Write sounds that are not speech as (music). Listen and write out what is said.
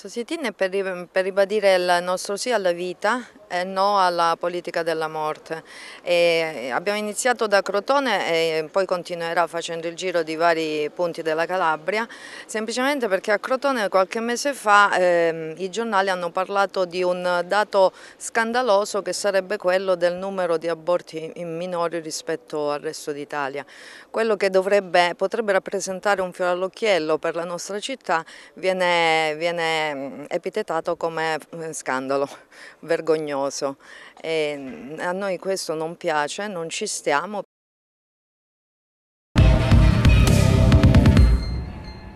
Questo sit-in è per, ribadire il nostro sì alla vita no alla politica della morte. E abbiamo iniziato da Crotone e poi continuerà facendo il giro di vari punti della Calabria, semplicemente perché a Crotone qualche mese fa eh, i giornali hanno parlato di un dato scandaloso che sarebbe quello del numero di aborti in minori rispetto al resto d'Italia. Quello che dovrebbe, potrebbe rappresentare un fiore all'occhiello per la nostra città viene, viene Ehm, epitetato come eh, scandalo (laughs) vergognoso. E a noi questo non piace, non ci stiamo